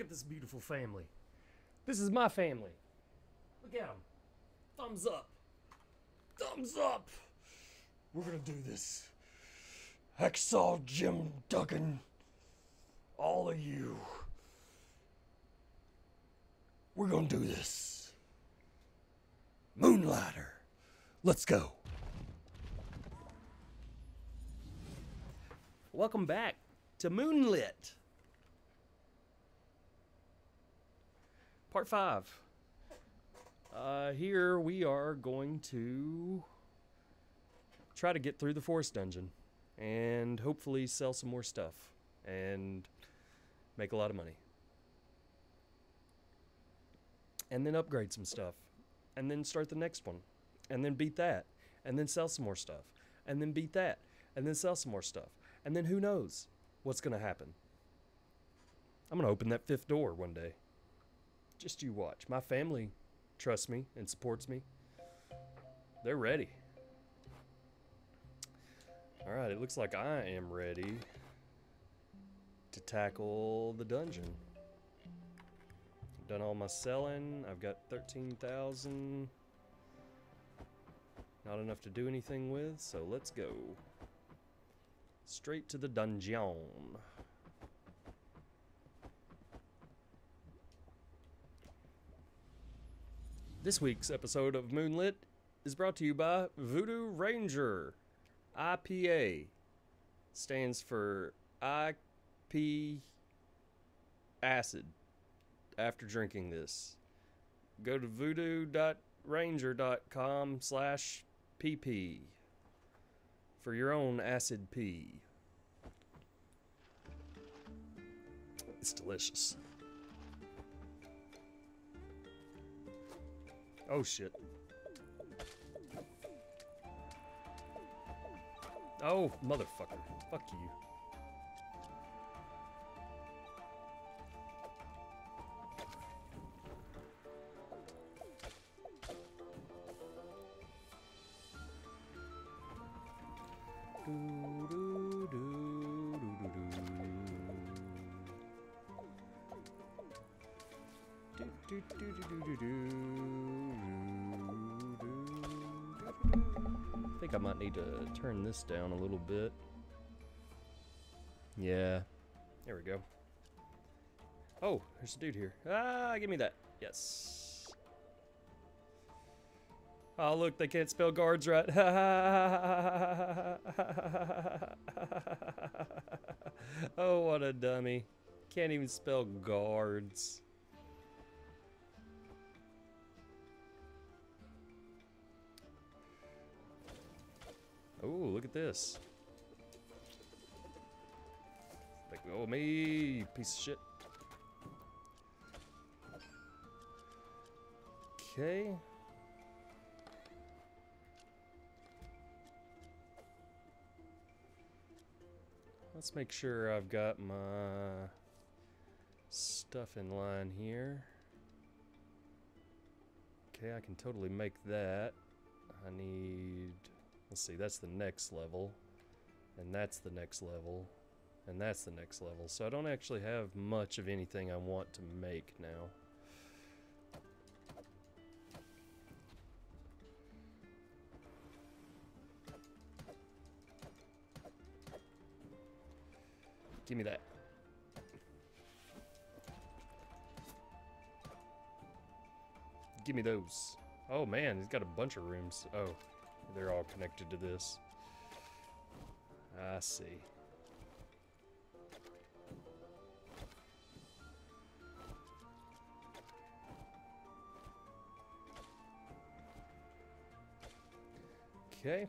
Look at this beautiful family. This is my family. Look at them. Thumbs up. Thumbs up. We're gonna do this. Hacksaw Jim Duggan. All of you. We're gonna do this. Moonlighter. Let's go. Welcome back to Moonlit. Part 5. Uh, here we are going to try to get through the forest dungeon and hopefully sell some more stuff and make a lot of money. And then upgrade some stuff. And then start the next one. And then beat that. And then sell some more stuff. And then beat that. And then sell some more stuff. And then who knows what's going to happen. I'm going to open that fifth door one day. Just you watch. My family trusts me and supports me. They're ready. All right, it looks like I am ready to tackle the dungeon. I've done all my selling. I've got 13,000. Not enough to do anything with, so let's go. Straight to the dungeon. This week's episode of Moonlit is brought to you by Voodoo Ranger. IPA stands for IP acid after drinking this. Go to voodoo.ranger.com slash pp for your own acid pee. It's delicious. Oh shit. Oh, motherfucker. Fuck you. This down a little bit. Yeah. There we go. Oh, there's a dude here. Ah, give me that. Yes. Oh, look, they can't spell guards right. oh, what a dummy. Can't even spell guards. Oh, look at this. Like, oh, me, piece of shit. Okay. Let's make sure I've got my stuff in line here. Okay, I can totally make that. I need Let's see, that's the next level. And that's the next level. And that's the next level. So I don't actually have much of anything I want to make now. Give me that. Give me those. Oh man, he's got a bunch of rooms. Oh, they're all connected to this. I see. Okay.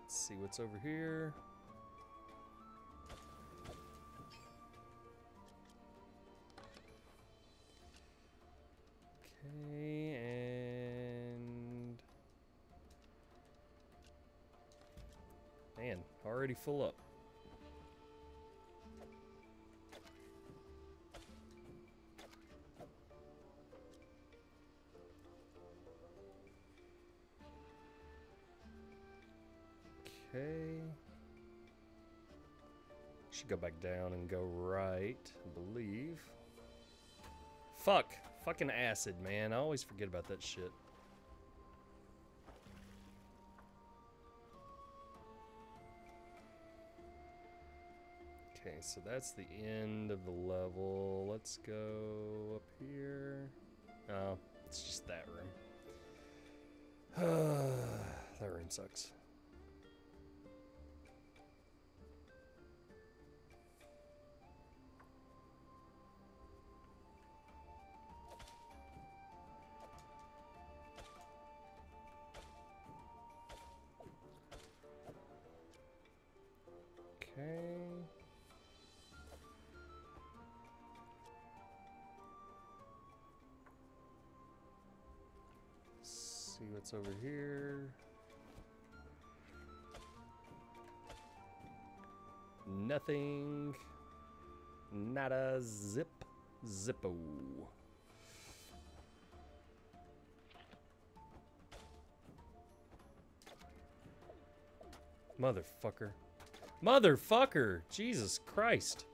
Let's see what's over here. Full up. Okay. should go back down and go right, I believe. Fuck. Fucking acid, man. I always forget about that shit. So that's the end of the level. Let's go up here. Oh, it's just that room. that room sucks. What's over here. Nothing. Nada zip. Zippo. Motherfucker. Motherfucker! Jesus Christ.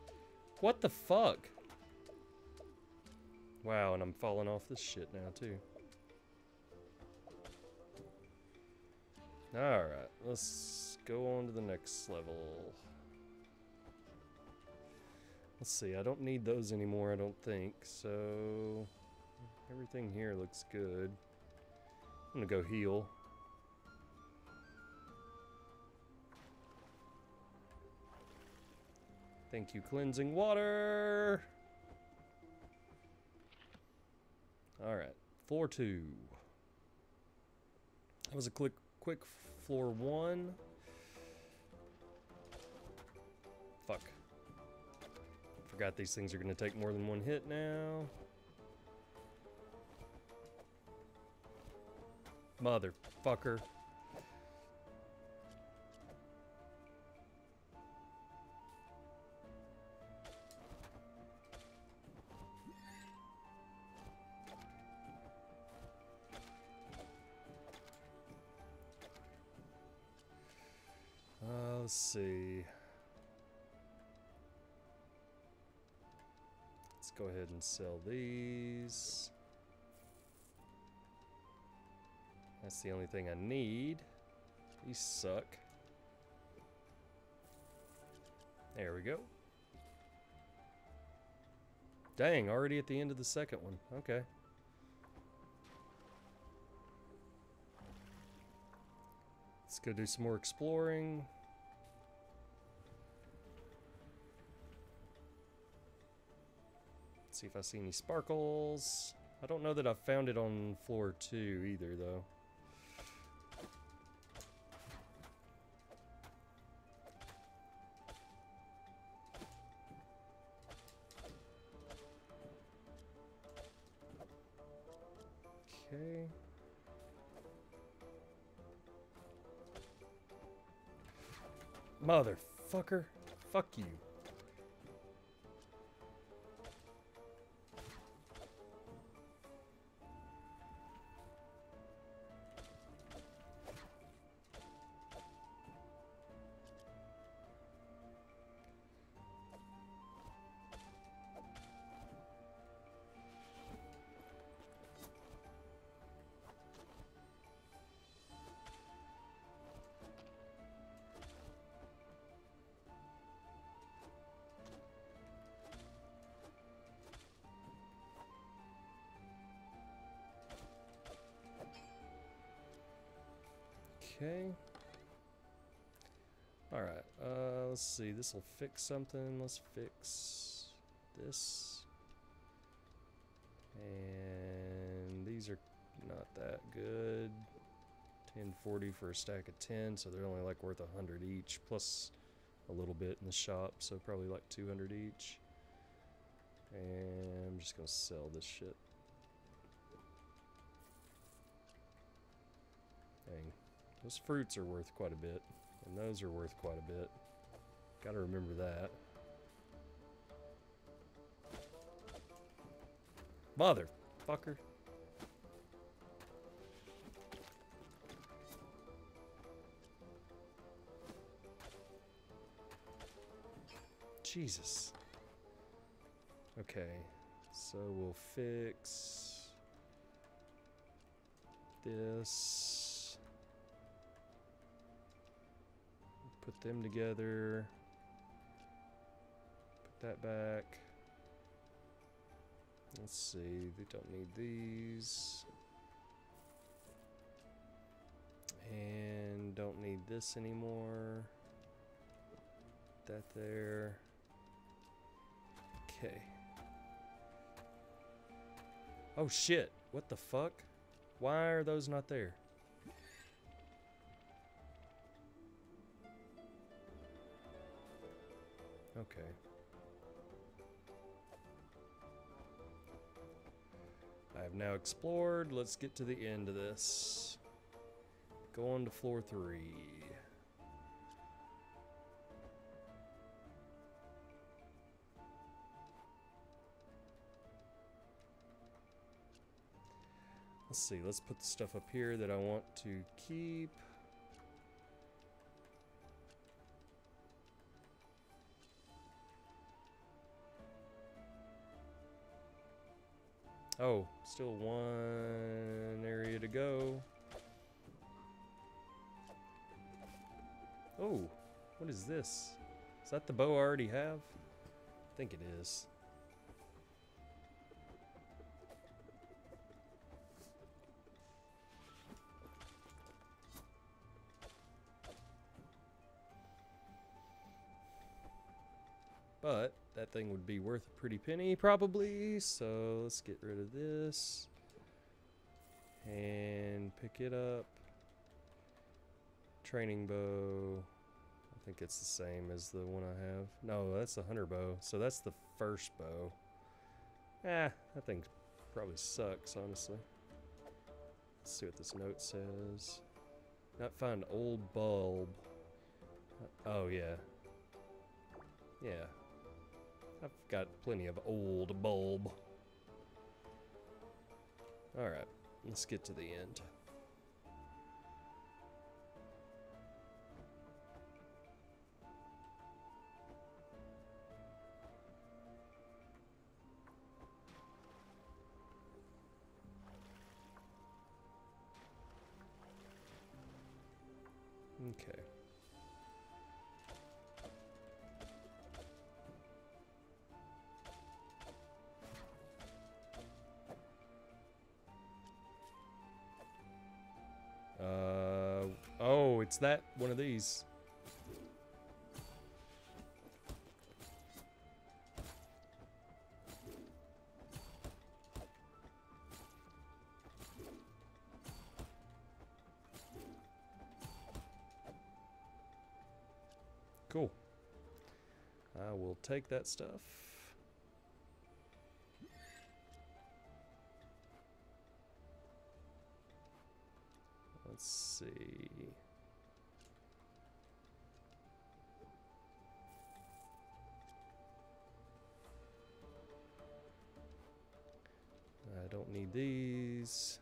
What the fuck? Wow, and I'm falling off this shit now, too. Alright, let's go on to the next level. Let's see, I don't need those anymore, I don't think, so... Everything here looks good. I'm gonna go heal. Thank you, cleansing water! Alright, 4-2. That was a quick, quick floor one. Fuck. Forgot these things are gonna take more than one hit now. Motherfucker. Let's see. Let's go ahead and sell these. That's the only thing I need. These suck. There we go. Dang, already at the end of the second one. Okay. Let's go do some more exploring. See if I see any sparkles. I don't know that I've found it on floor two either, though. Okay. Motherfucker. Fuck you. Okay. Alright, uh, let's see. This will fix something. Let's fix this. And these are not that good. 1040 for a stack of 10, so they're only like worth 100 each, plus a little bit in the shop, so probably like 200 each. And I'm just gonna sell this shit. Those fruits are worth quite a bit, and those are worth quite a bit. Gotta remember that. Motherfucker. Jesus. Okay, so we'll fix this. Put them together. Put that back. Let's see, they don't need these. And don't need this anymore. That there. Okay. Oh shit, what the fuck? Why are those not there? Okay. I have now explored. Let's get to the end of this. Go on to floor three. Let's see, let's put the stuff up here that I want to keep. Oh, still one area to go. Oh, what is this? Is that the bow I already have? I think it is. But that thing would be worth a pretty penny probably. So let's get rid of this. And pick it up. Training bow. I think it's the same as the one I have. No, that's the hunter bow. So that's the first bow. Ah, that thing probably sucks, honestly. Let's see what this note says. Not find old bulb. Oh, yeah. Yeah, I've got plenty of old bulb. Alright, let's get to the end. That one of these. Cool. I will take that stuff. Need these.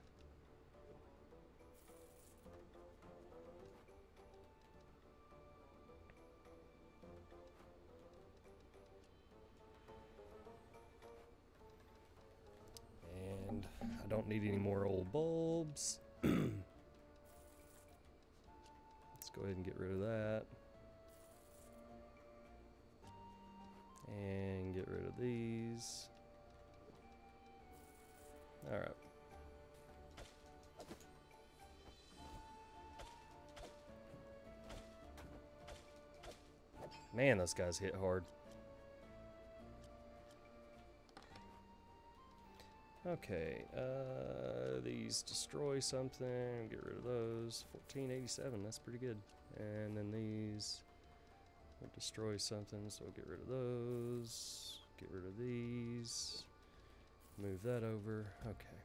And I don't need any more old bulbs. Man, those guys hit hard. Okay, uh, these destroy something, get rid of those. 1487, that's pretty good. And then these destroy something, so get rid of those. Get rid of these. Move that over. Okay.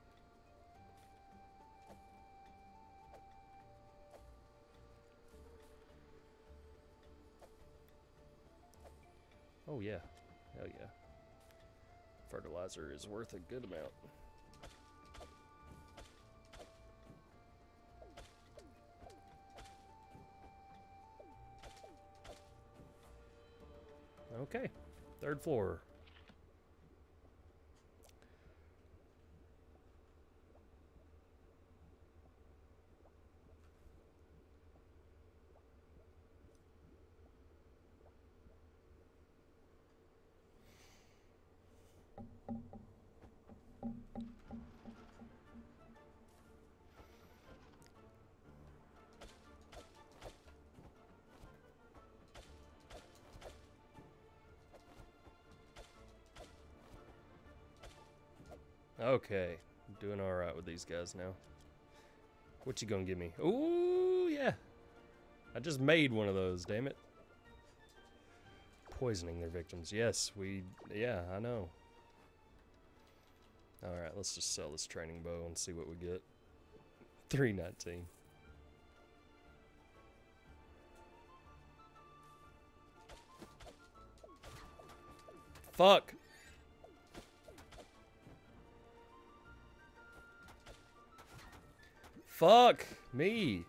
Oh yeah, hell yeah. Fertilizer is worth a good amount. Okay. Third floor. Okay, doing all right with these guys now. What you gonna give me? Ooh, yeah. I just made one of those, damn it. Poisoning their victims. Yes, we, yeah, I know. All right, let's just sell this training bow and see what we get. 319. Fuck. Fuck me.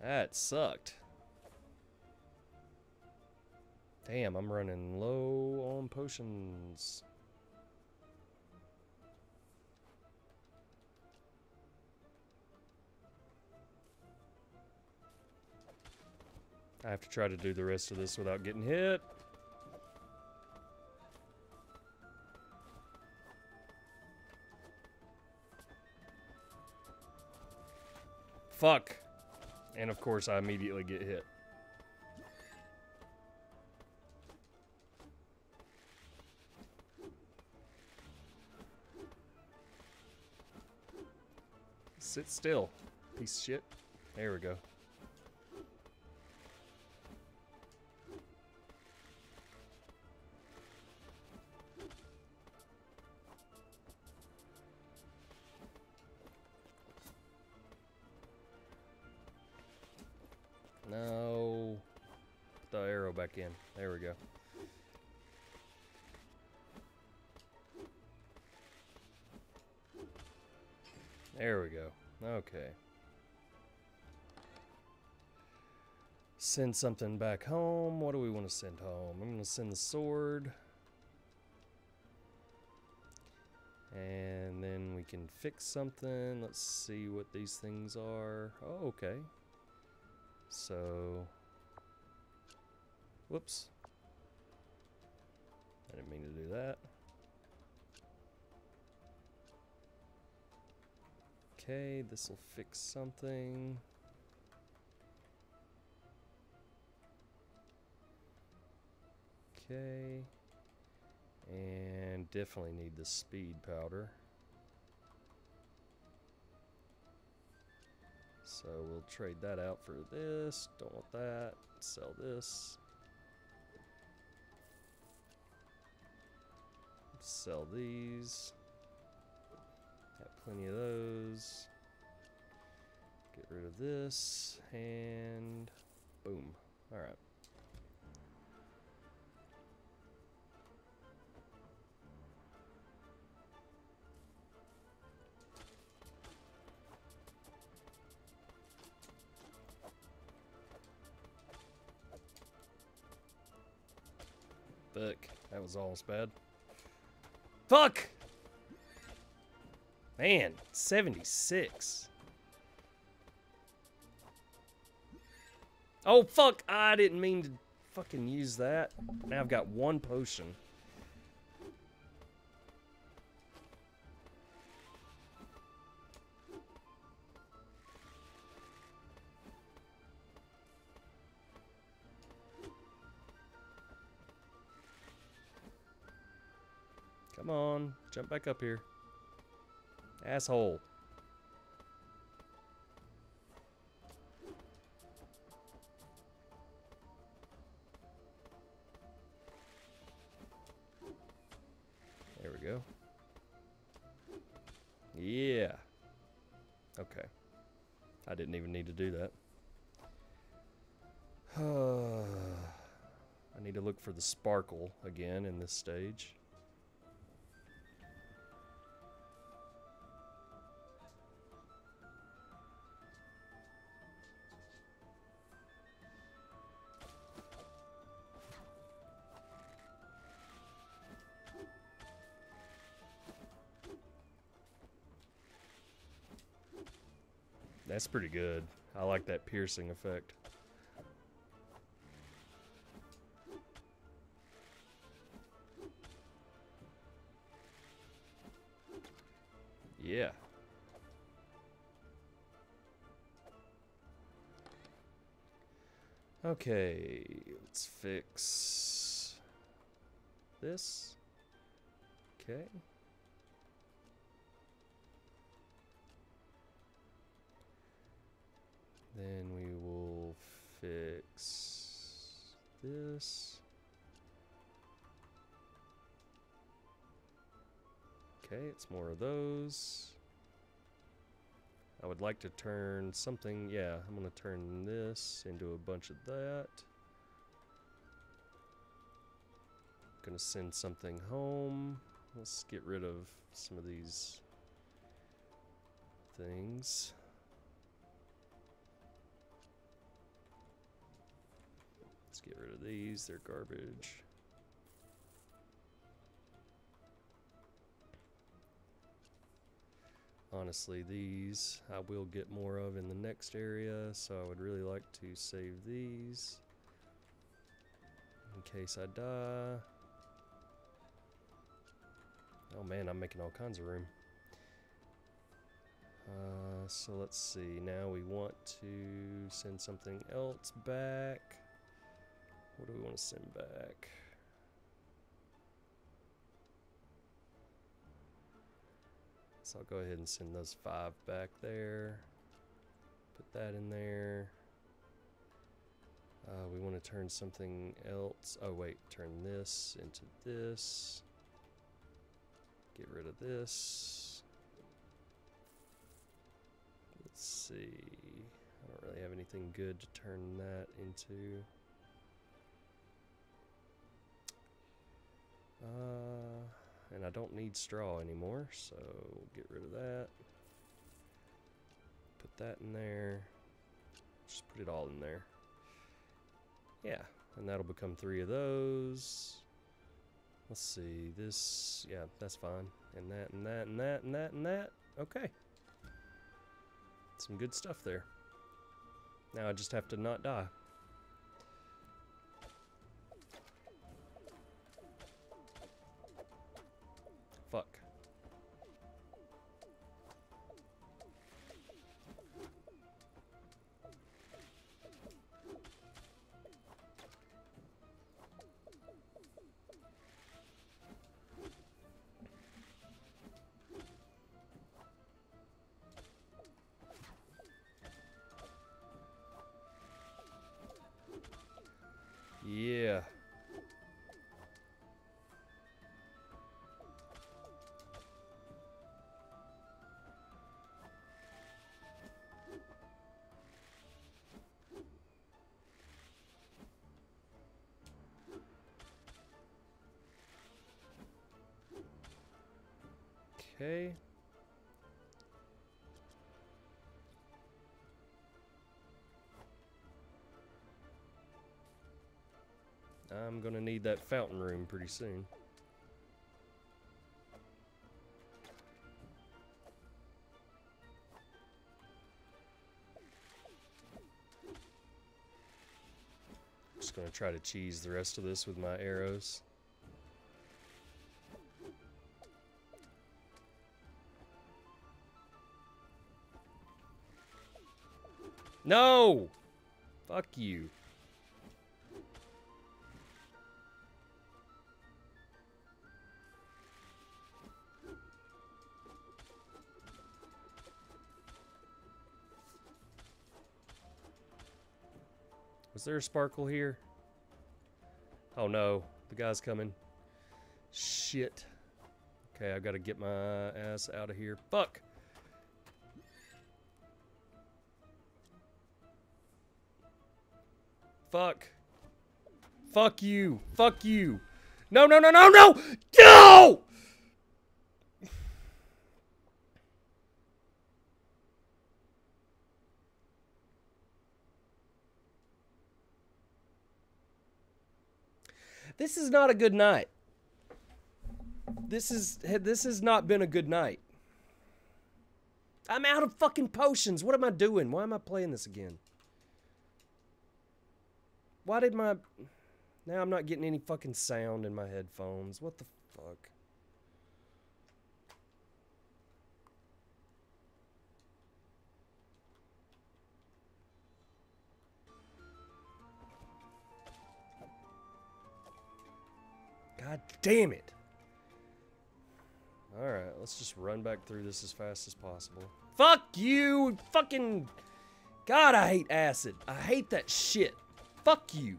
That sucked. Damn, I'm running low on potions. I have to try to do the rest of this without getting hit. Fuck. And of course I immediately get hit. Sit still, piece of shit. There we go. There we go. There we go. Okay. Send something back home. What do we want to send home? I'm going to send the sword. And then we can fix something. Let's see what these things are. Oh, okay. So, whoops. I didn't mean to do that. Okay, this will fix something. Okay. And definitely need the speed powder. So we'll trade that out for this. Don't want that. Sell this. Sell these. Got plenty of those. Get rid of this. And boom. Alright. Fuck. That was almost bad. Fuck! Man, 76. Oh, fuck! I didn't mean to fucking use that. Now I've got one potion. Come on, jump back up here. Asshole. There we go. Yeah. Okay. I didn't even need to do that. I need to look for the sparkle again in this stage. That's pretty good. I like that piercing effect. Yeah. Okay, let's fix this. Okay. Then we will fix this. Okay, it's more of those. I would like to turn something, yeah, I'm going to turn this into a bunch of that. Gonna send something home. Let's get rid of some of these things. Get rid of these, they're garbage. Honestly, these I will get more of in the next area, so I would really like to save these in case I die. Oh man, I'm making all kinds of room. Uh, so let's see, now we want to send something else back. What do we want to send back? So I'll go ahead and send those five back there. Put that in there. Uh, we want to turn something else. Oh, wait, turn this into this. Get rid of this. Let's see. I don't really have anything good to turn that into. Uh, and I don't need straw anymore, so get rid of that. Put that in there. Just put it all in there. Yeah, and that'll become three of those. Let's see, this, yeah, that's fine. And that, and that, and that, and that, and that. Okay. Some good stuff there. Now I just have to not die. Okay. I'm gonna need that fountain room pretty soon. Just gonna try to cheese the rest of this with my arrows. No! Fuck you. Was there a sparkle here? Oh no, the guy's coming. Shit. Okay, I gotta get my ass out of here. Fuck! Fuck. Fuck you. Fuck you. No, no, no, no, no! No! This is not a good night. This is this has not been a good night. I'm out of fucking potions. What am I doing? Why am I playing this again? Why did my... Now I'm not getting any fucking sound in my headphones. What the fuck? God damn it. Alright, let's just run back through this as fast as possible. Fuck you! Fucking. God, I hate acid. I hate that shit. Fuck you.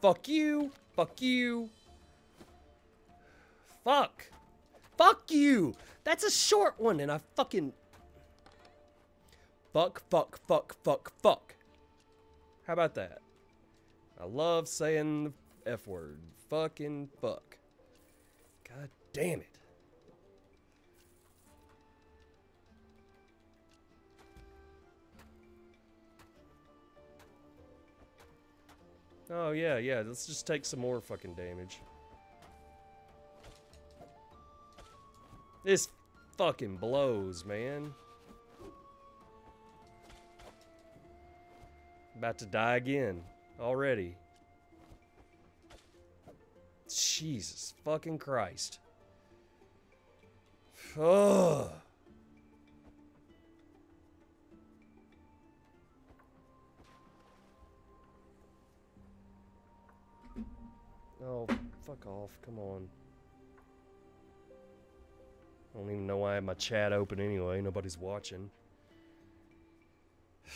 Fuck you. Fuck you. Fuck. Fuck you. That's a short one, and I fucking. Fuck, fuck, fuck, fuck, fuck. How about that? I love saying the F word. Fucking fuck. God damn it. Oh, yeah, yeah. Let's just take some more fucking damage. This fucking blows, man. About to die again. Already. Jesus fucking Christ. Ugh. Oh, fuck off. Come on. I don't even know why I have my chat open anyway. Nobody's watching. I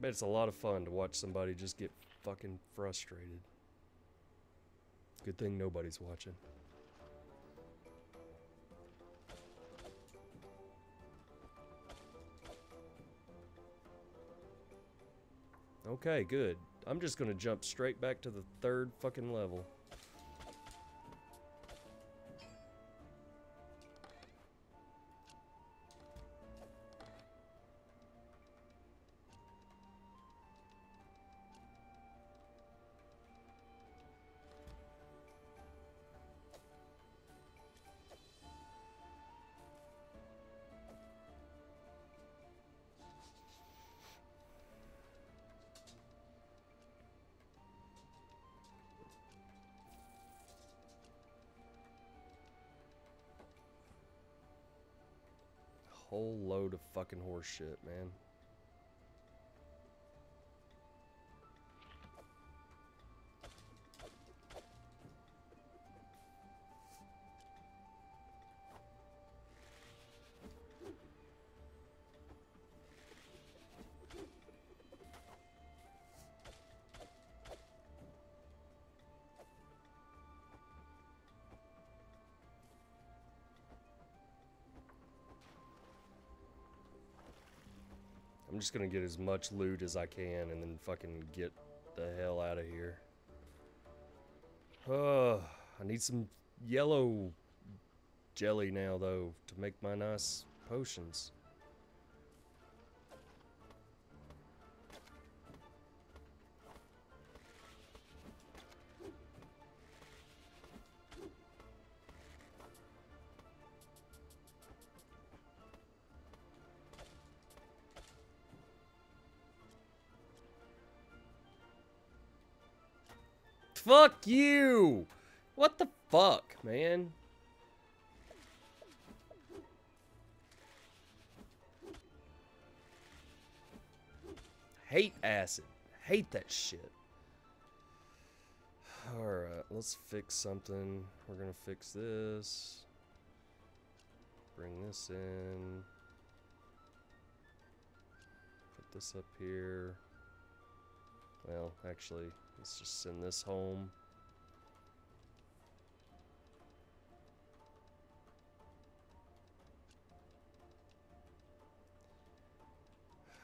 bet it's a lot of fun to watch somebody just get fucking frustrated. Good thing nobody's watching. Okay, good. I'm just gonna jump straight back to the third fucking level. Fucking horse shit, man. Just gonna get as much loot as I can and then fucking get the hell out of here. Oh, I need some yellow jelly now, though, to make my nice potions. Fuck you! What the fuck, man? Hate acid. Hate that shit. Alright, let's fix something. We're gonna fix this. Bring this in. Put this up here. Well, actually, let's just send this home.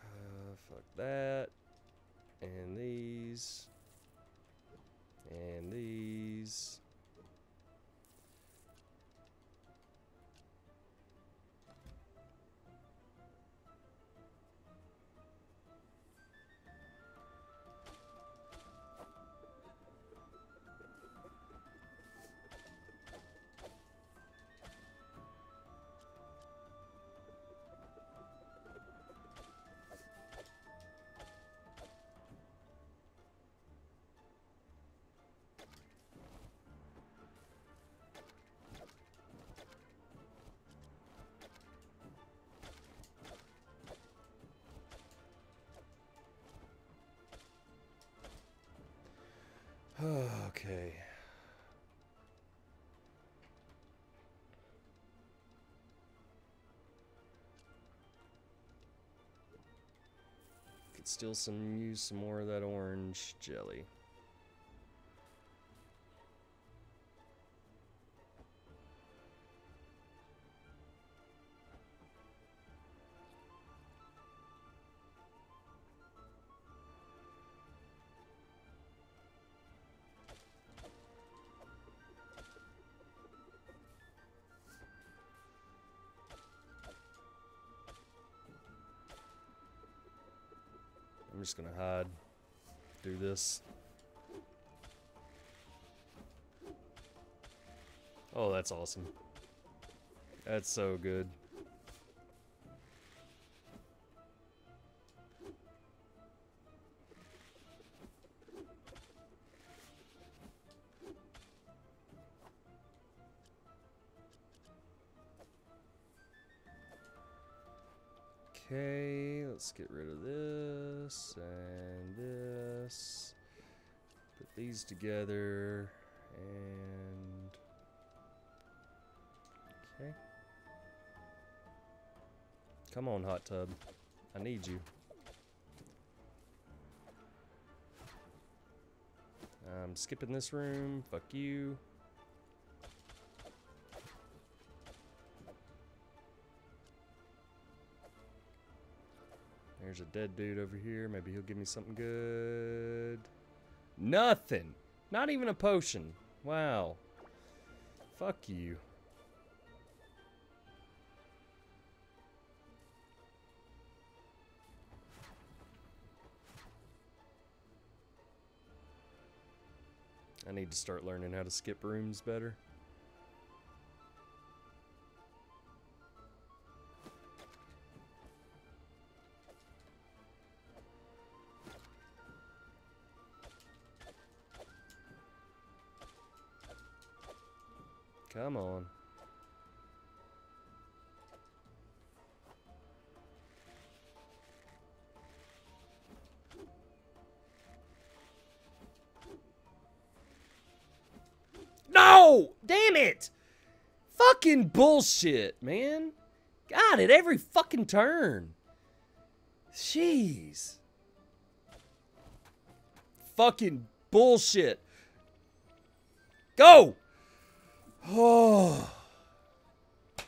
Uh, fuck that. And these. And these. Could still some use some more of that orange jelly. Just gonna hide. Do this. Oh, that's awesome. That's so good. Okay, let's get rid of this and this. Put these together and okay. Come on, hot tub. I need you. I'm skipping this room. Fuck you. There's a dead dude over here. Maybe he'll give me something good. Nothing. Not even a potion. Wow. Fuck you. I need to start learning how to skip rooms better. Fucking bullshit, man. God, at every fucking turn. Jeez. Fucking bullshit. Go! Oh.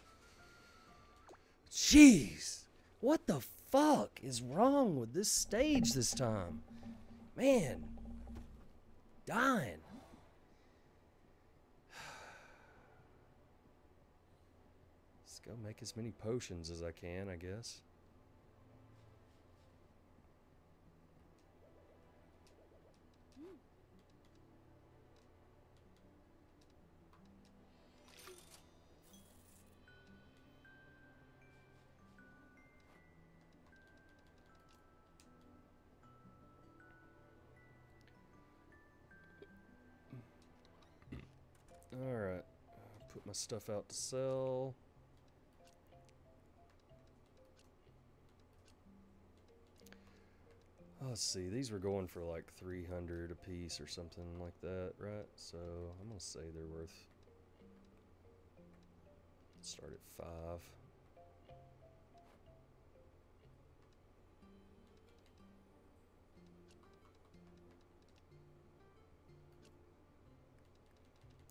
Jeez. What the fuck is wrong with this stage this time? Man. Dying. Let's go make as many potions as I can, I guess. Alright. Put my stuff out to sell. Let's see, these were going for like 300 a piece or something like that, right? So I'm gonna say they're worth. Start at five.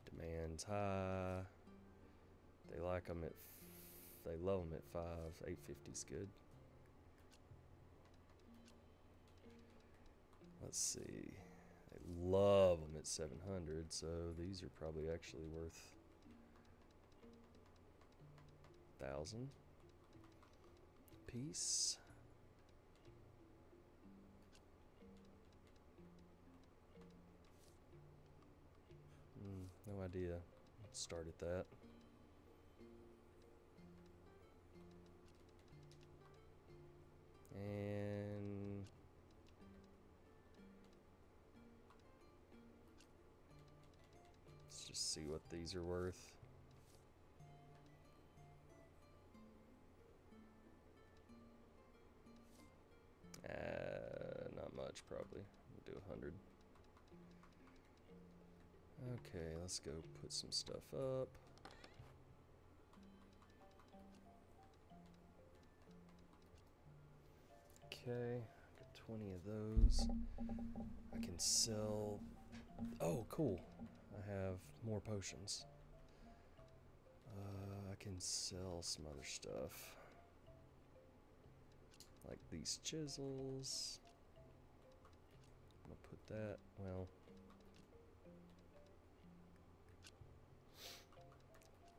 Demand's high. They like them at. They love them at five. 850's good. Let's see. They love them at 700, so these are probably actually worth thousand piece. Mm, no idea. Let's start at that. And just see what these are worth. Uh, not much, probably. We'll do a hundred. Okay, let's go put some stuff up. Okay, got 20 of those. I can sell. Oh, cool. Have more potions. Uh, I can sell some other stuff. Like these chisels. I'm gonna put that, well.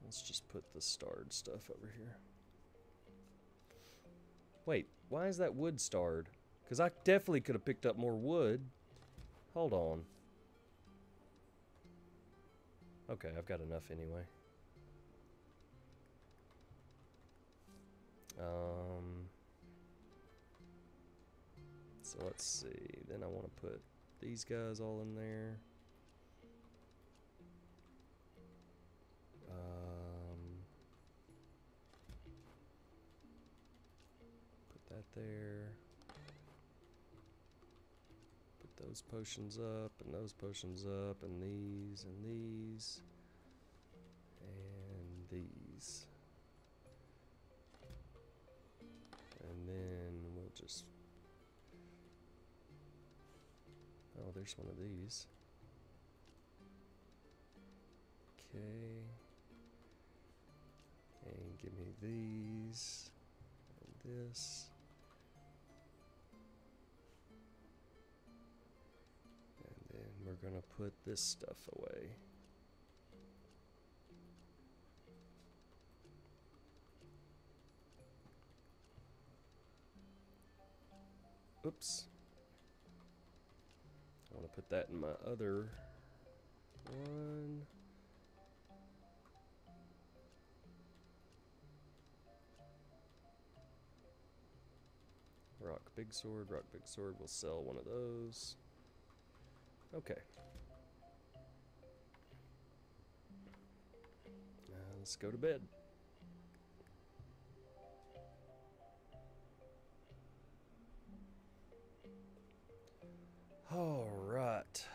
Let's just put the starred stuff over here. Wait, why is that wood starred? Because I definitely could have picked up more wood. Hold on. Okay, I've got enough anyway. Um, so let's see. Then I want to put these guys all in there. Um, put that there. Those potions up, and those potions up, and these, and these, and these. And then we'll just. Oh, there's one of these. Okay. And give me these and this. To put this stuff away. Oops. I want to put that in my other one. Rock big sword, rock big sword. We'll sell one of those. Okay. Let's go to bed. All right.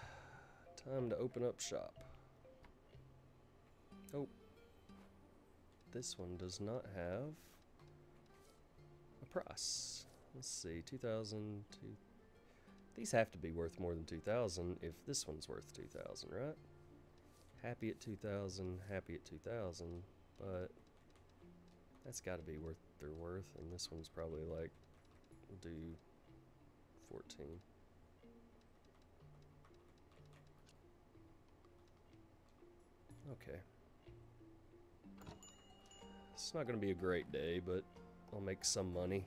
Time to open up shop. Oh. This one does not have a price. Let's see, 2000 two. These have to be worth more than 2000 if this one's worth 2000, right? Happy at 2000, happy at 2000, but that's got to be worth their worth and this one's probably like we'll do 14. Okay. It's not going to be a great day, but I'll make some money.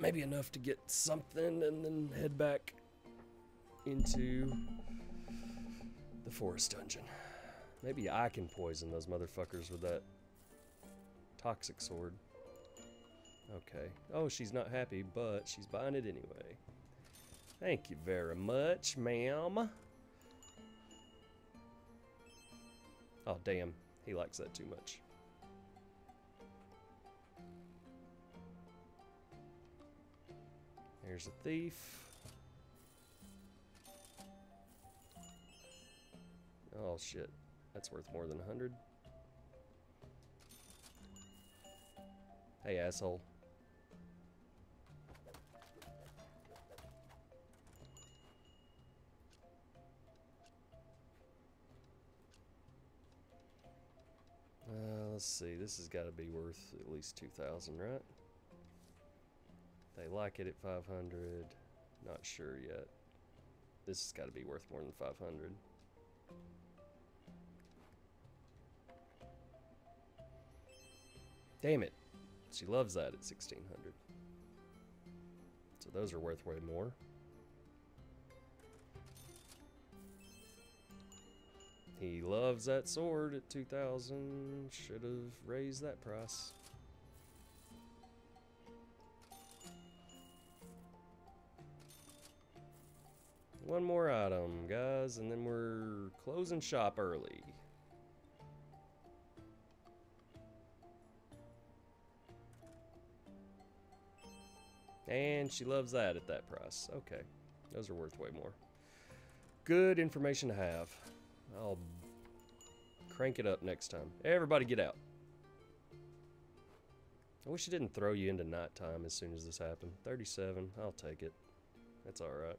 Maybe enough to get something and then head back into the forest dungeon. Maybe I can poison those motherfuckers with that toxic sword. Okay. Oh, she's not happy, but she's buying it anyway. Thank you very much, ma'am. Oh, damn. He likes that too much. There's a thief. Oh, shit. That's worth more than a hundred. Hey, asshole. Uh, let's see. This has got to be worth at least 2,000, right? They like it at 500. Not sure yet. This has got to be worth more than 500. Damn it. She loves that at 1600. So those are worth way more. He loves that sword at 2000. Should have raised that price. One more item, guys, and then we're closing shop early. And she loves that at that price. Okay. Those are worth way more. Good information to have. I'll crank it up next time. Everybody get out. I wish it didn't throw you into nighttime as soon as this happened. 37, I'll take it. That's alright.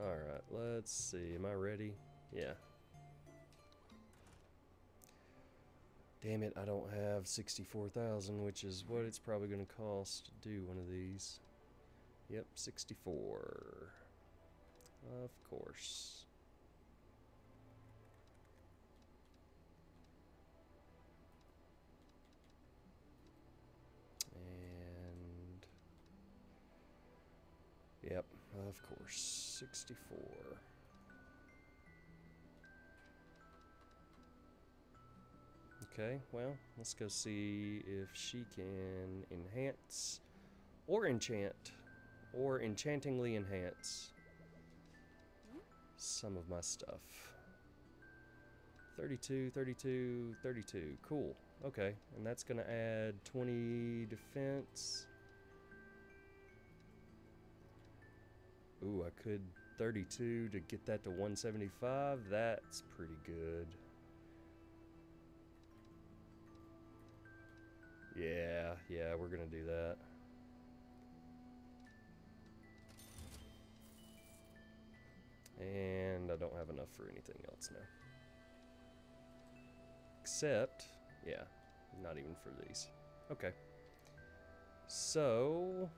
Alright, let's see. Am I ready? Yeah. Damn it, I don't have 64,000, which is what it's probably going to cost to do one of these. Yep, 64. Of course. And Yep, of course. 64. Okay, well, let's go see if she can enhance or enchant or enchantingly enhance some of my stuff. 32, 32, 32. Cool. Okay, and that's going to add 20 defense. Ooh, I could 32 to get that to 175. That's pretty good. Yeah, yeah, we're going to do that. And I don't have enough for anything else now. Except, yeah, not even for these. Okay. So...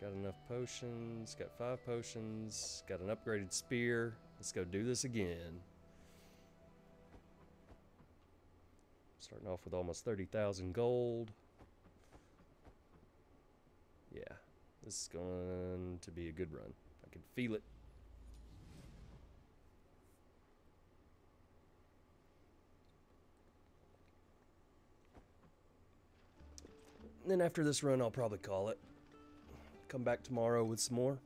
Got enough potions, got five potions, got an upgraded spear. Let's go do this again. Starting off with almost 30,000 gold. Yeah, this is going to be a good run. I can feel it. And then after this run, I'll probably call it. Come back tomorrow with some more.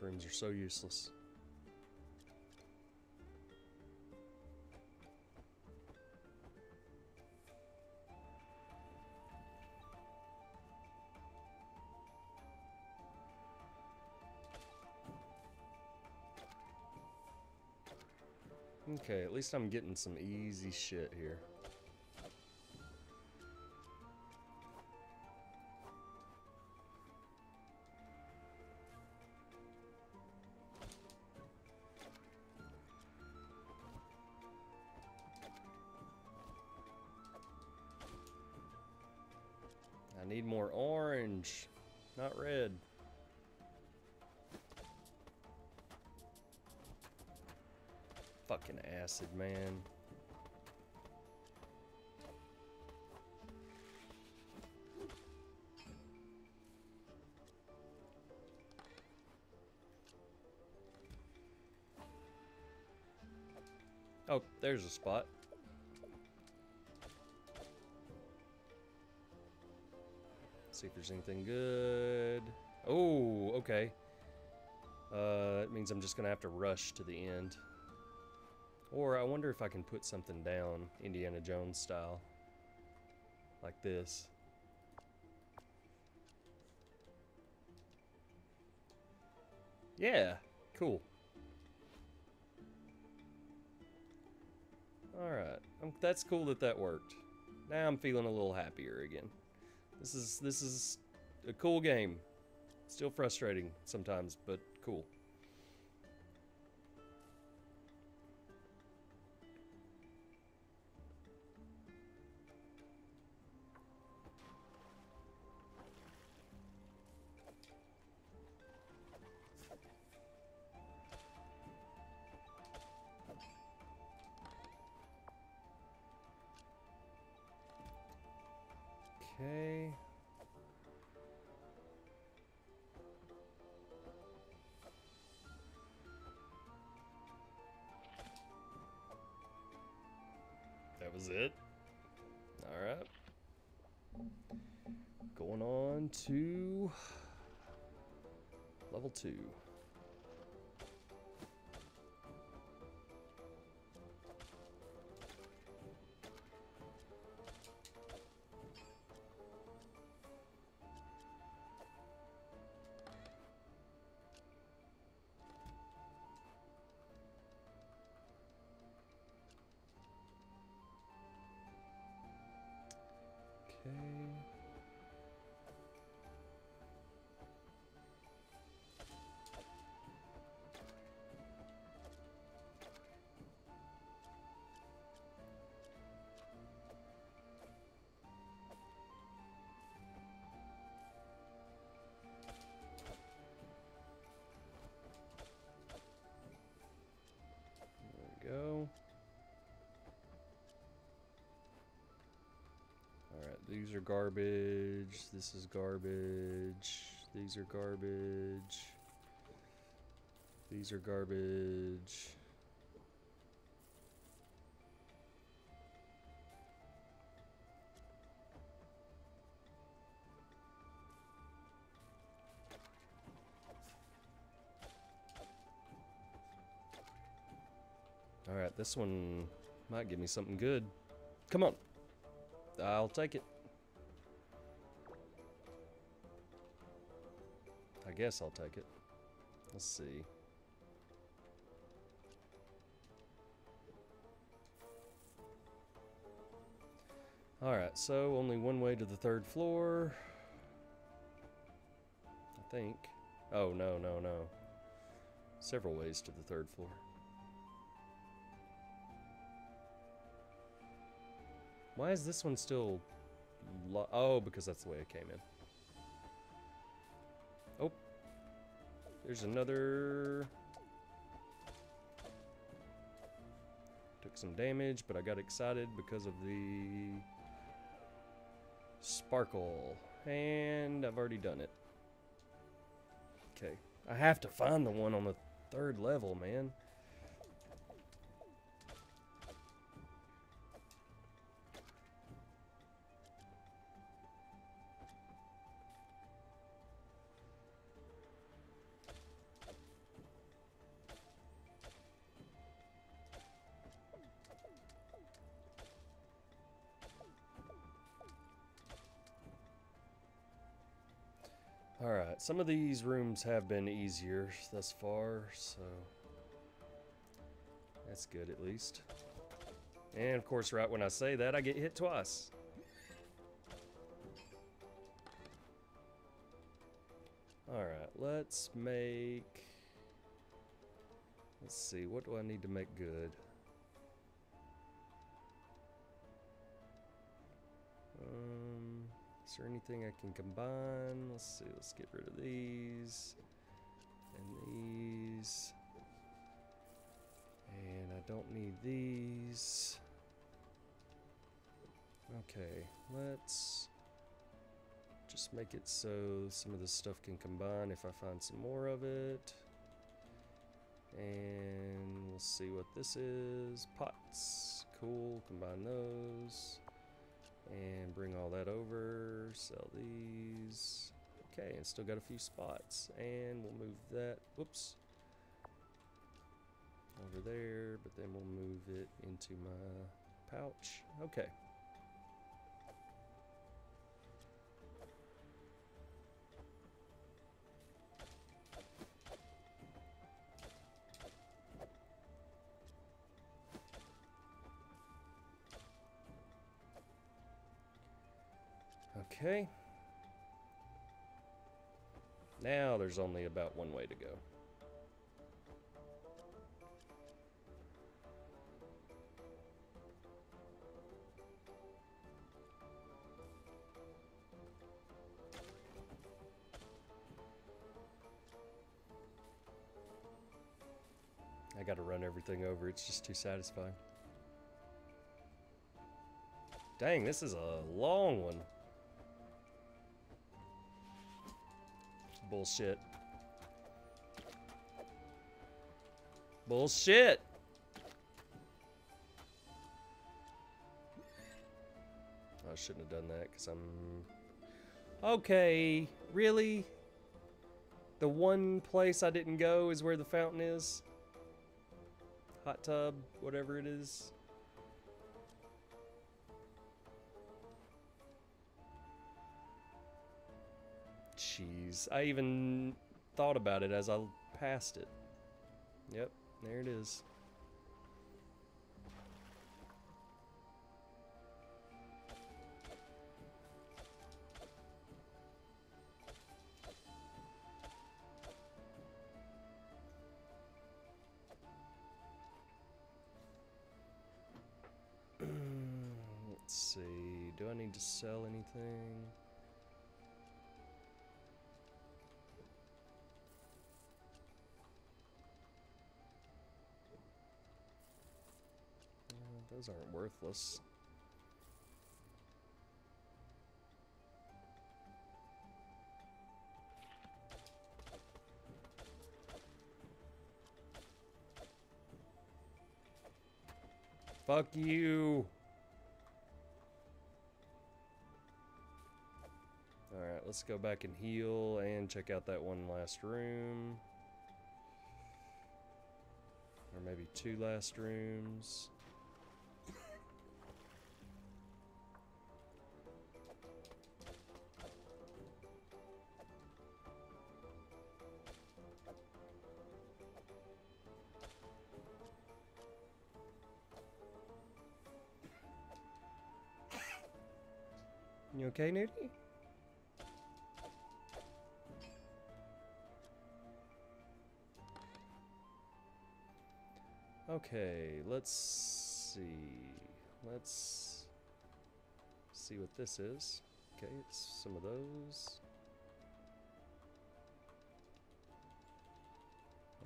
These rooms are so useless. Okay, at least I'm getting some easy shit here. Acid, man. Oh, there's a spot. See if there's anything good. Oh, okay. Uh, it means I'm just gonna have to rush to the end. Or I wonder if I can put something down, Indiana Jones style. Like this. Yeah, cool. Alright, um, that's cool that that worked. Now I'm feeling a little happier again. This is this is a cool game. Still frustrating sometimes, but cool. Okay. That was it. All right. Going on to level two. These are garbage. This is garbage. These are garbage. These are garbage. Alright, this one might give me something good. Come on. I'll take it. Guess I'll take it. Let's see. Alright, so only one way to the third floor. I think. Oh, no, no, no. Several ways to the third floor. Why is this one still... Oh, because that's the way it came in. There's another... Took some damage, but I got excited because of the... Sparkle. And I've already done it. Okay. I have to find the one on the third level, man. Some of these rooms have been easier thus far, so that's good at least. And of course, right when I say that, I get hit twice. Alright, let's make... Let's see, what do I need to make good? Um... Is there anything I can combine? Let's see, let's get rid of these. And these. And I don't need these. Okay, let's just make it so some of this stuff can combine if I find some more of it. And we'll see what this is. Pots. Cool, combine those. And bring all that over, sell these. Okay, and still got a few spots. And we'll move that, whoops, over there, but then we'll move it into my pouch. Okay. Okay. Now there's only about one way to go. I gotta run everything over, it's just too satisfying. Dang, this is a long one. Bullshit. Bullshit. I shouldn't have done that because I'm. Okay, really? The one place I didn't go is where the fountain is? Hot tub, whatever it is. Jeez, I even thought about it as I passed it. Yep, there it is. Let's see. Do I need to sell anything? Those aren't worthless. Fuck you. Alright, let's go back and heal and check out that one last room. Or maybe two last rooms. Okay, Nudie? Okay, let's see. Let's see what this is. Okay, it's some of those.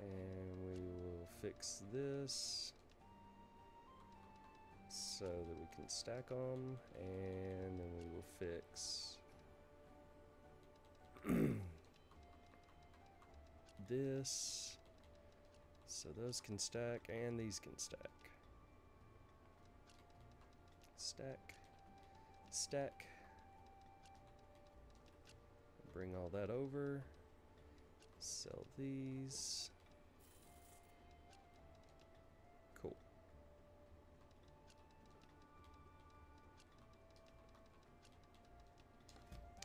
And we will fix this so that we can stack them. And then we will fix this. So those can stack and these can stack. Stack. Stack. Bring all that over. Sell these.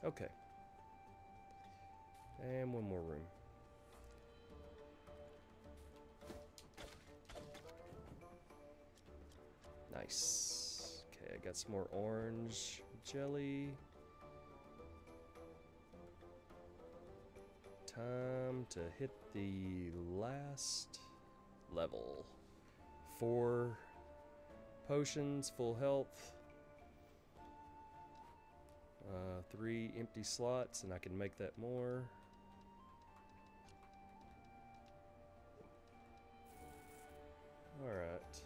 Okay. And one more room. Nice. Okay, I got some more orange jelly. Time to hit the last level. Four potions, full health. Uh, three empty slots, and I can make that more. Alright.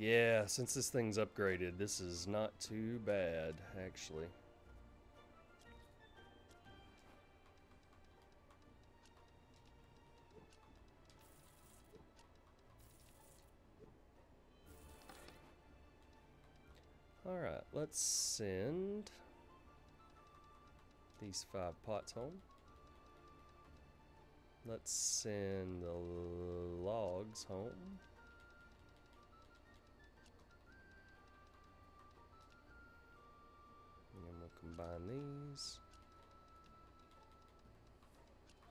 Yeah, since this thing's upgraded, this is not too bad, actually. Alright, let's send these five pots home. Let's send the logs home. Combine these.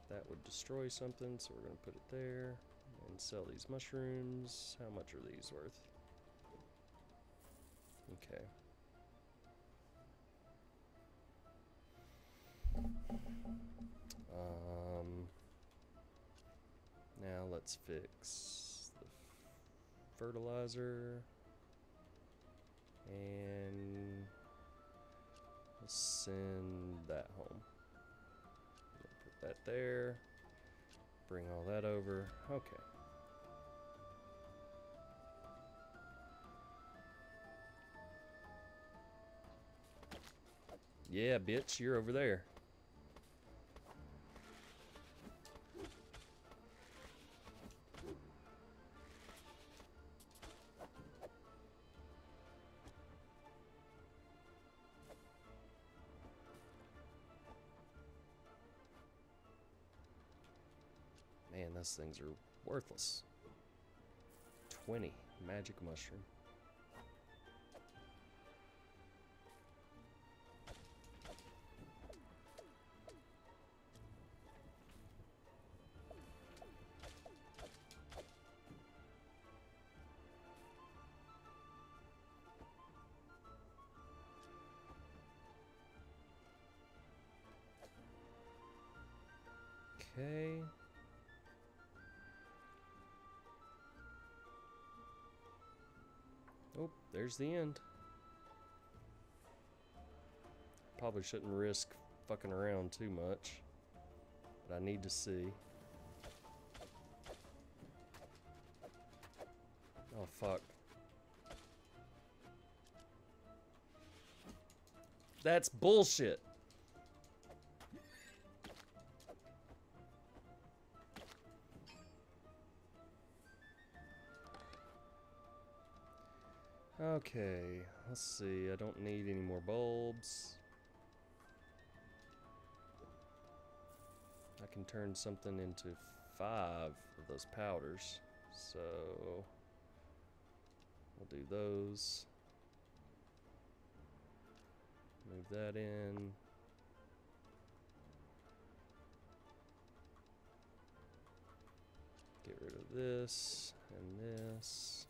That would destroy something, so we're going to put it there. And sell these mushrooms. How much are these worth? Okay. Um, now let's fix the fertilizer. And send that home. Put that there. Bring all that over. Okay. Yeah, bitch, you're over there. Those things are worthless. 20 magic mushroom. Okay. Oh, there's the end. Probably shouldn't risk fucking around too much. But I need to see. Oh, fuck. That's bullshit. Okay, let's see. I don't need any more bulbs. I can turn something into five of those powders. So we'll do those. Move that in. Get rid of this and this.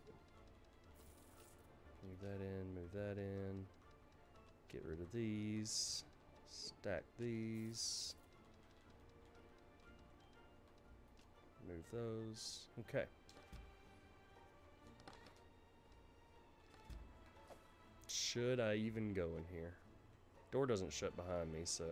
Move that in, move that in. Get rid of these. Stack these. Move those. Okay. Should I even go in here? Door doesn't shut behind me, so.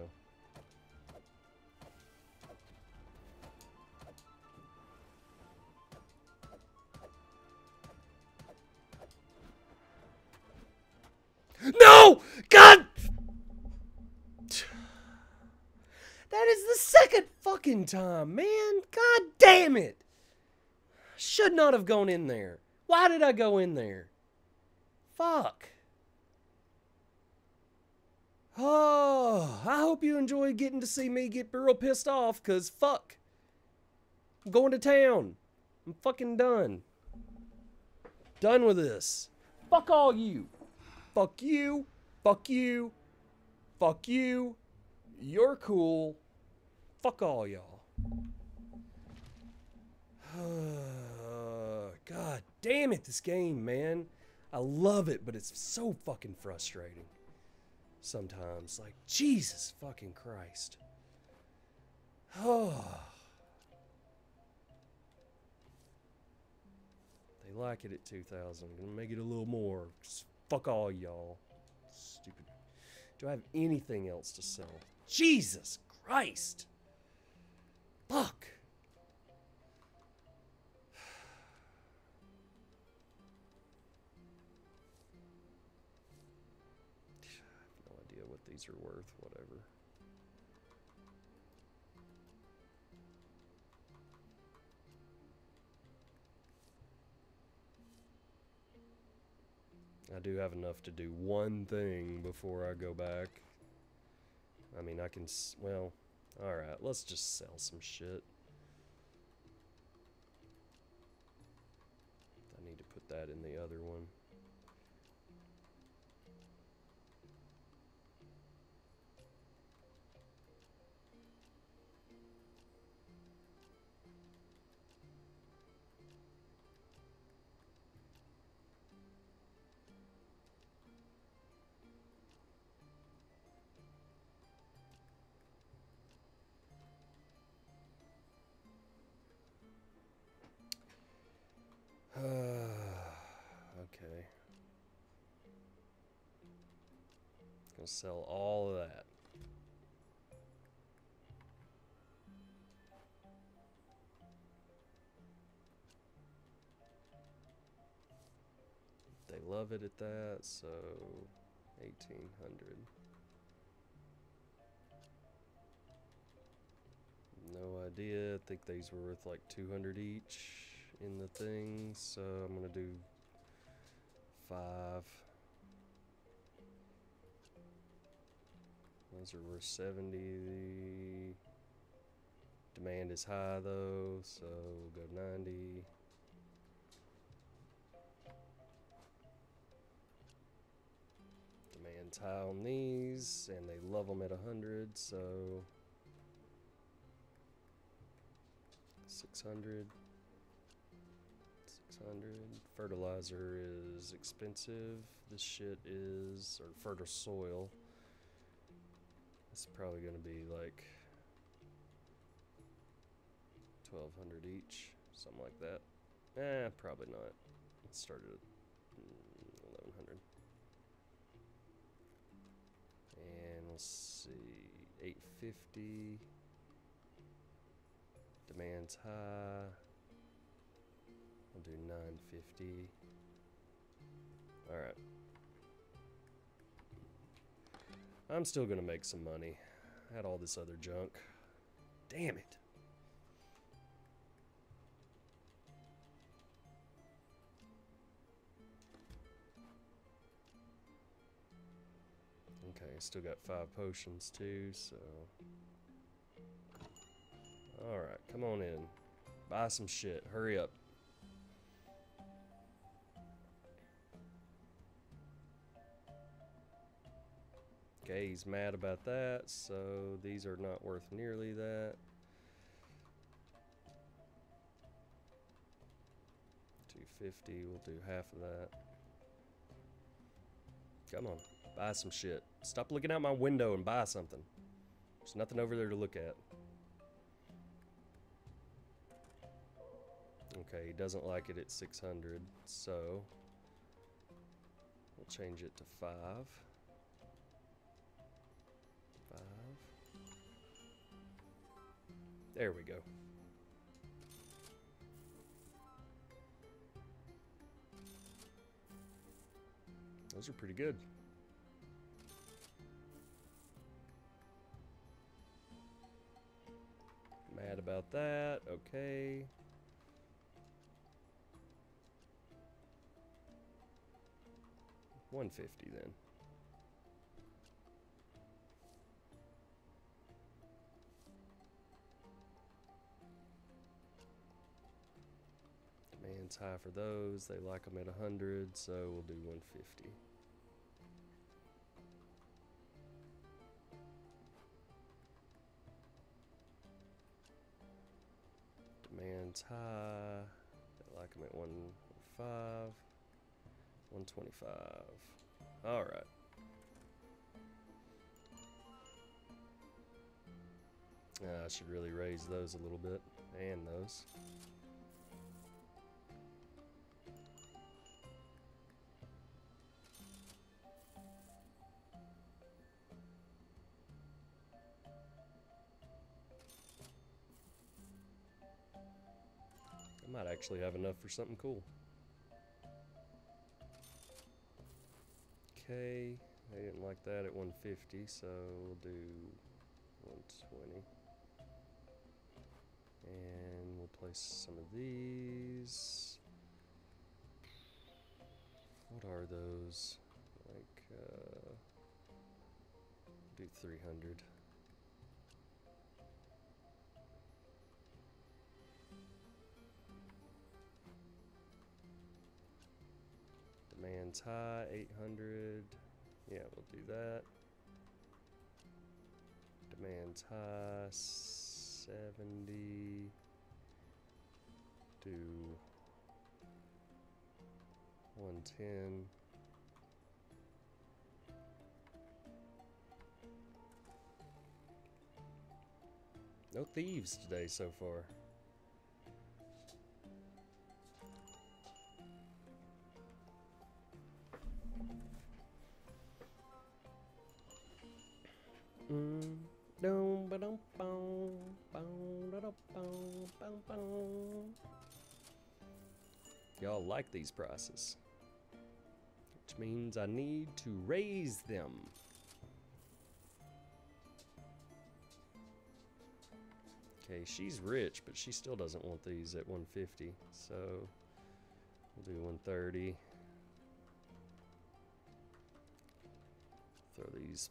God! That is the second fucking time, man. God damn it. Should not have gone in there. Why did I go in there? Fuck. Oh, I hope you enjoy getting to see me get real pissed off, cause fuck. I'm going to town. I'm fucking done. Done with this. Fuck all you. Fuck you. Fuck you. Fuck you. You're cool. Fuck all y'all. God damn it, this game, man. I love it, but it's so fucking frustrating. Sometimes. Like, Jesus fucking Christ. Oh. They like it at 2,000. I'm Gonna make it a little more. Just fuck all y'all. Stupid. Do I have anything else to sell? Jesus Christ. Fuck. I have no idea what these are worth, whatever. I do have enough to do one thing before I go back. I mean, I can, well, alright, let's just sell some shit. I need to put that in the other one. Gonna sell all of that. They love it at that, so 1800. No idea. I think these were worth like 200 each in the thing, so I'm gonna do five. Those are worth 70. Demand is high though, so we'll go 90. Demand's high on these, and they love them at 100, so 600. 600. Fertilizer is expensive. This shit is, or fertile soil. It's probably going to be like 1200 each, something like that. Eh, probably not. Let's start at mm, 1100. And we'll see, 850. Demand's high. We'll do 950. Alright. I'm still gonna make some money. I had all this other junk. Damn it. Okay, still got five potions too, so. Alright, come on in. Buy some shit. Hurry up. Okay, he's mad about that, so these are not worth nearly that. Two fifty, we'll do half of that. Come on, buy some shit. Stop looking out my window and buy something. There's nothing over there to look at. Okay, he doesn't like it at 600, so we'll change it to 5. 5. There we go. Those are pretty good. Mad about that. Okay. One fifty then. High for those. They like them at 100, so we'll do 150. Demand's high. They like them at 105. 125. Alright. Uh, I should really raise those a little bit. And those. Might actually have enough for something cool. Okay, I didn't like that at 150, so we'll do 120. And we'll place some of these. What are those? Like, uh, do 300. Demand's high, 800. Yeah, we'll do that. Demand's high, 70. Do 110. No thieves today so far. Y'all like these prices. Which means I need to raise them. Okay, she's rich, but she still doesn't want these at 150. So we'll do 130. Throw these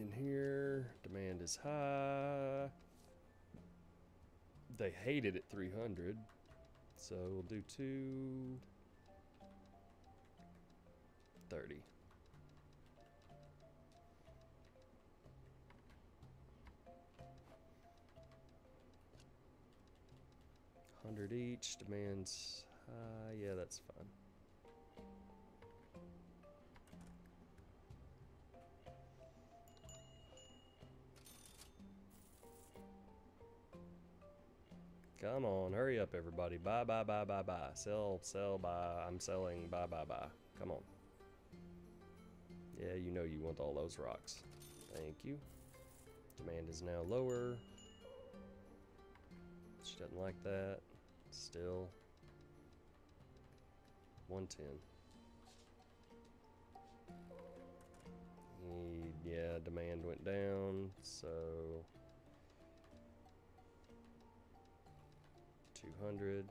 in here. Demand is high. They hate it at 300. So we'll do two. 30. Hundred each demands. Uh, yeah, that's fine. Come on, hurry up, everybody. Buy, buy, buy, buy, buy. Sell, sell, buy. I'm selling. Buy, buy, buy. Come on. Yeah, you know you want all those rocks. Thank you. Demand is now lower. She doesn't like that. Still. 110. Mm, yeah, demand went down, so 200.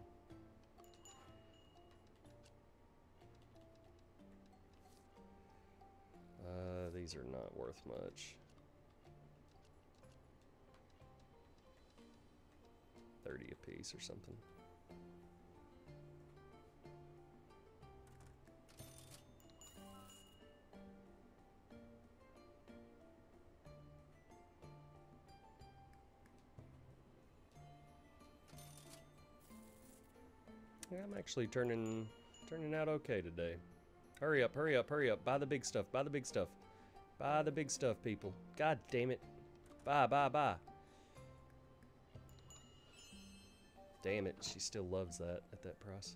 Uh, these are not worth much. 30 a piece or something. I'm actually turning turning out okay today. Hurry up, hurry up, hurry up. Buy the big stuff, buy the big stuff. Buy the big stuff, people. God damn it. Buy, buy, buy. Damn it, she still loves that at that price.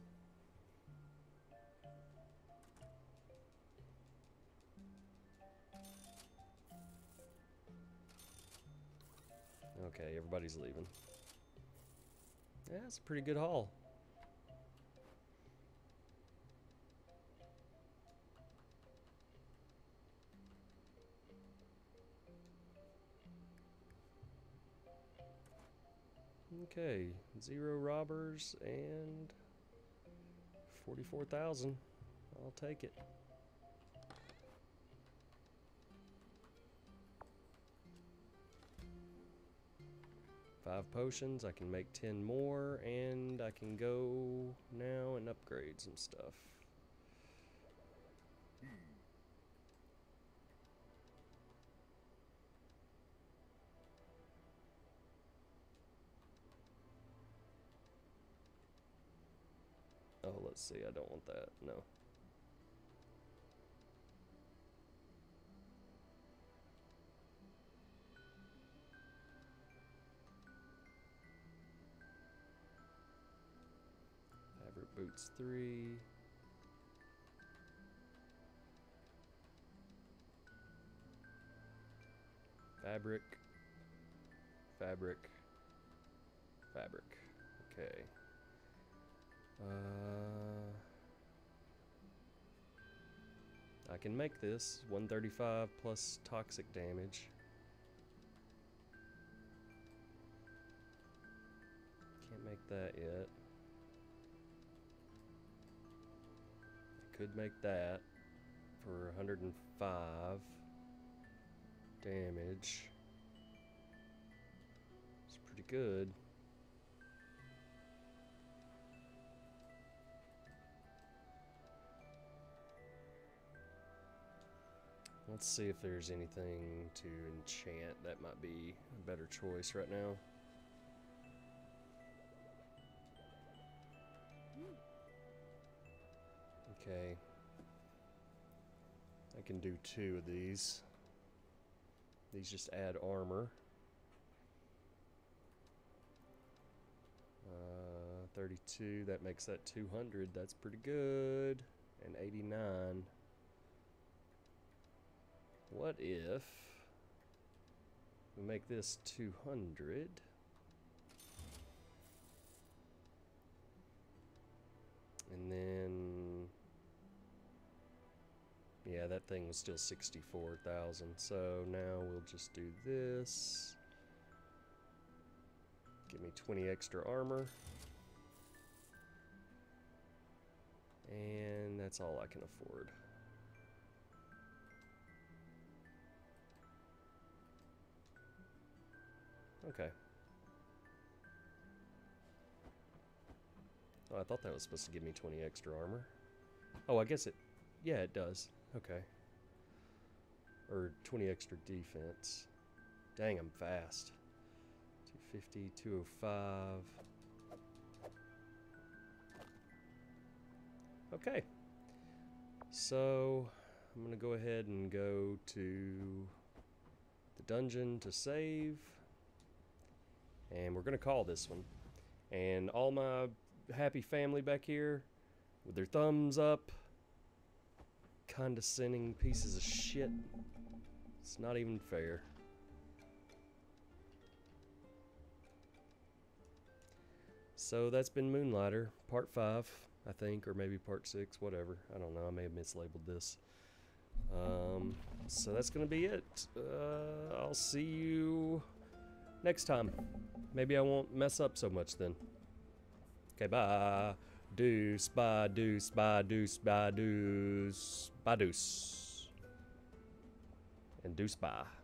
Okay, everybody's leaving. Yeah, it's a pretty good haul. Okay, zero robbers and 44,000. I'll take it. Five potions, I can make 10 more, and I can go now and upgrade some stuff. Oh, let's see, I don't want that, no. Fabric boots three. Fabric. Fabric. Fabric. Okay. Uh, I can make this 135 plus toxic damage. Can't make that yet. I could make that for 105 damage. It's pretty good. Let's see if there's anything to enchant that might be a better choice right now. Okay. I can do two of these. These just add armor. Uh, 32, that makes that 200. That's pretty good. And 89. What if we make this 200. And then, yeah, that thing was still 64,000. So now we'll just do this. Give me 20 extra armor. And that's all I can afford. Okay. Oh, I thought that was supposed to give me 20 extra armor. Oh, I guess it... Yeah, it does. Okay. Or 20 extra defense. Dang, I'm fast. 250, 205. Okay. So, I'm going to go ahead and go to the dungeon to save. And we're going to call this one. And all my happy family back here with their thumbs up, condescending pieces of shit. It's not even fair. So that's been Moonlighter, part five, I think, or maybe part six, whatever. I don't know. I may have mislabeled this. Um, so that's going to be it. Uh, I'll see you next time. Maybe I won't mess up so much then. Okay, bye. Deuce, bye, deuce, bye, deuce, bye, deuce, bye, deuce. And deuce, bye.